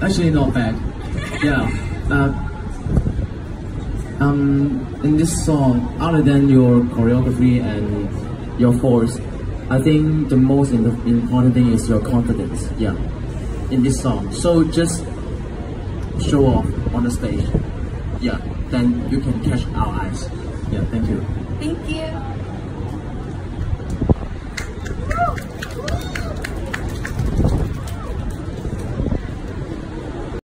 Actually, not bad. Yeah. Uh, um, in this song, other than your choreography and your force, I think the most important thing is your confidence. Yeah. In this song, so just show off on the stage. Yeah. Then you can catch our eyes. Yeah. Thank you. Thank you.